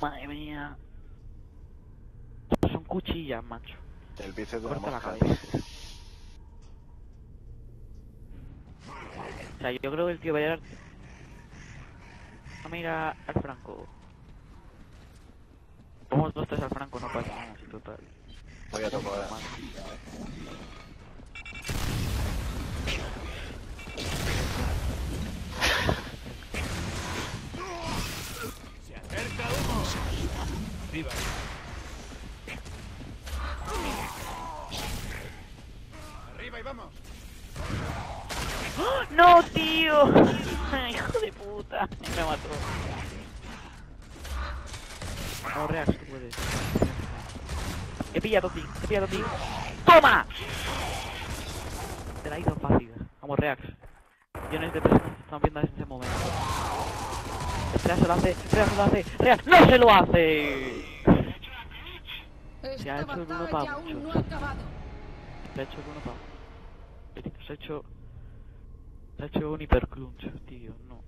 Madre mía. Son cuchillas, macho. El bíceps de Corta la cabeza. O sea, yo creo que el tío va a llegar... Vamos a ir a- al Franco. Vamos dos tres al Franco, no pasa nada, así total. Voy a tocar ahora. ¡Oh, ¡No, tío! ¡Hijo de puta! Me mató. Vamos, Reax, tú puedes. He pillado, tío. He pillado, tío. ¡Toma! Te la hizo fácil. Vamos, Reax. Yo no de personas están viendo en ese momento. Reax se lo hace. Reax se lo hace. Reax no se lo hace. Se ha hecho el uno para acabado. Se ha hecho uno para. Se ha hecho. Se ha hecho un hiperclunch, tío, no.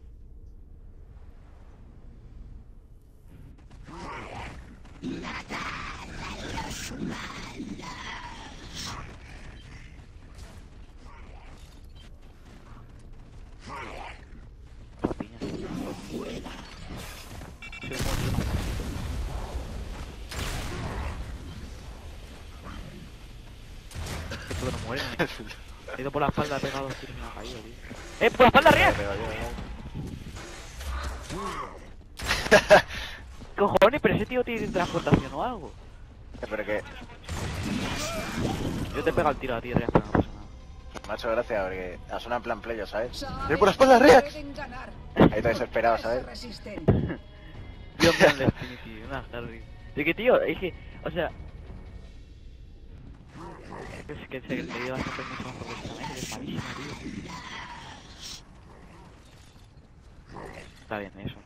Papiña. Se murió. Esto que no muere, ¿no? He ido por la espalda, he pegado dos tiros y me ha caído, tío. ¡Eh, por la espalda, yo, Cojones, pero ese tío tiene transportación o algo. yo. Pero que Yo te pego el tiro a ti, Reax, pero no pasa nada. me ha hecho gracia porque ha sonado en plan playo, ¿sabes? ¡Eh, por la espalda, ganar. Ahí te desesperado, Se ¿sabes? Dios mío, tío, una Harry. Es que, tío, es que, o sea... Es que se le dio bastante mucho más profesional, es malísimo, tío. Está bien eso.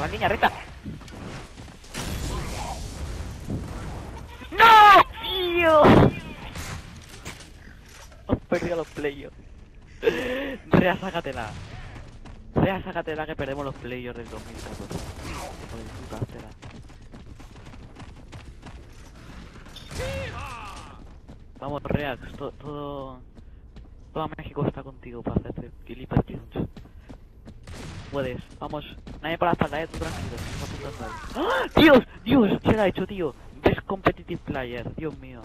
Va niña recta. ¡No! ¡Tío! Os perdido los playos. Rea, sácatela. Rea, sácatela que perdemos los playos del 2014. Hijo de puta. Vamos, Reax, to- todo... Todo México está contigo para hacerte hiper challenge. Puedes, vamos. Nadie por la espalda, eh, tú tranquilo. ¡Ah! ¡Dios! ¡Dios! Se lo ha hecho, tío. Best competitive player, Dios mío.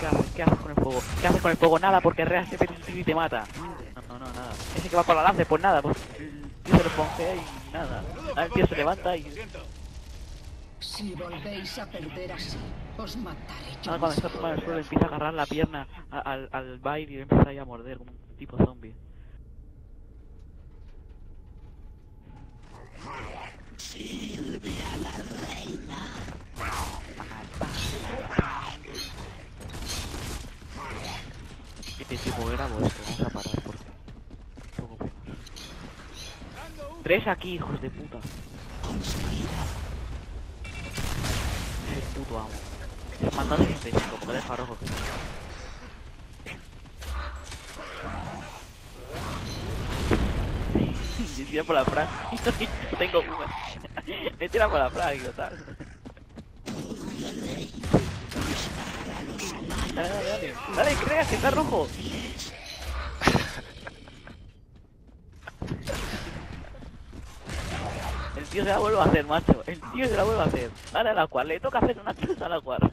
¿Qué haces? ¿Qué haces con el fuego? ¿Qué haces con el fuego? Nada, porque Reax se y te mata. No, no, no, nada. Ese que va con la lance, pues nada, pues el tío se lo esponjea y nada. Ahora el tío se levanta y... Si volvéis a perder así, os mataré yo Ahora cuando está en el suelo empieza a agarrar la pierna al, al baile y le empieza ahí a morder como un tipo zombie. ¿Qué era esto? Vamos a parar porque... Poco menos. Tres aquí, hijos de puta. Ese puto amo. Se manda 65, me deja rojo. Me tira por la frag. Tengo una. Me tira por la frag tal. Dale, dale, dale. Dale, crea que está rojo. Tío se la vuelve a hacer, macho. El tío se la vuelve a hacer. Dale a la cual, le toca hacer una cosa a la cual.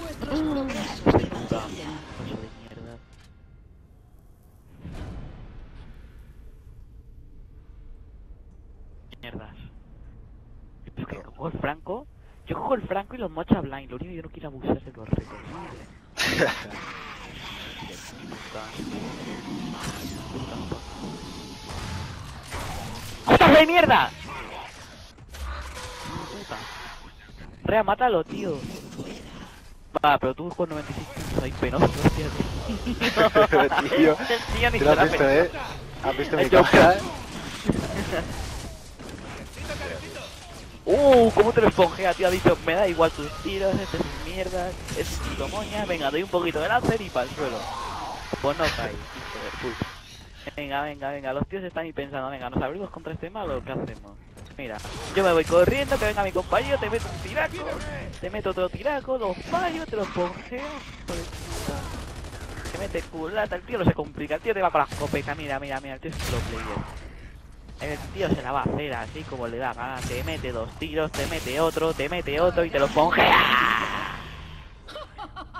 Vuestros progresos Hijo de. Mierdas. Que cojo el franco. Yo cojo el franco y los mocha blind. Lo único que yo no quiero abusar es de los retos. ¡Puta de mierda! Puta. Rea, mátalo, tío. Va, pero tú con 96 puntos ahí penoso, hostia, tío. Tío, El tío ni ¿Te se lo has visto, eh? ¿Has visto mi cara? Uh, cómo te lo esponjea, tío. Ha dicho, me da igual tus tiros, este es mierda, es moña. Venga, doy un poquito de láser y para el suelo. Pues. Venga, venga, venga. Los tíos están ahí pensando, venga, ¿nos abrimos contra este malo qué hacemos? Mira, yo me voy corriendo, que venga mi compañero, te meto un tiraco, te meto otro tiraco, dos fallos, te los ponjeo. Te mete culata, el tío no se complica, el tío te va con la escopeta, mira, mira, mira, el tío es pro player. El tío se la va a hacer así como le da gana, te mete dos tiros, te mete otro, te mete otro y te los ponjea.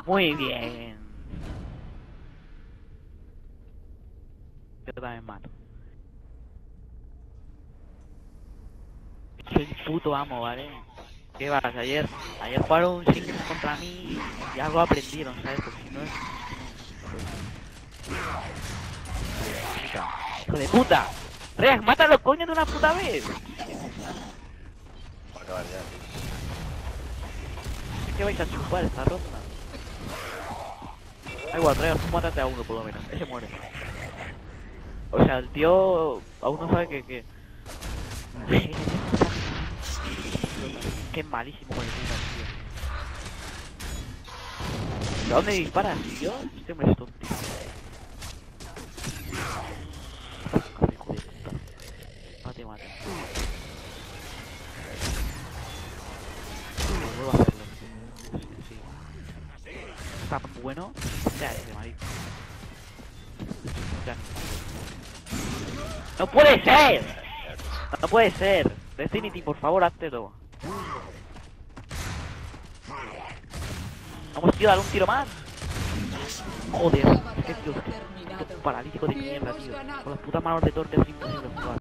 Muy bien. Yo también mato. Soy puto amo, ¿vale? ¿Qué vas? Ayer, ayer jugaron un single contra mí y algo aprendieron, ¿sabes? Porque si no es... ¡Hijo de puta! ¡Reax, mátalo, coño, de una puta vez! Va a acabar ya. Que vais a chupar esta ronda. Da igual, Reax, tú mátate a uno por lo menos. Ese muere. O sea, el tío aún no sabe que... que... Qué malísimo con el tío. ¿De dónde disparas, tío? Este hombre es tonto. No te mates. No vuelvo a hacerlo. Sí, sí. Está bueno. Ya, ese marico. Ya. ¡No puede ser! ¡No puede ser! Destiny, por favor, hazte todo. Vamos, tío, dale un tiro más. Joder, que tío, qué paralítico de mierda, tío. Con las putas manos de torte es imposible jugar.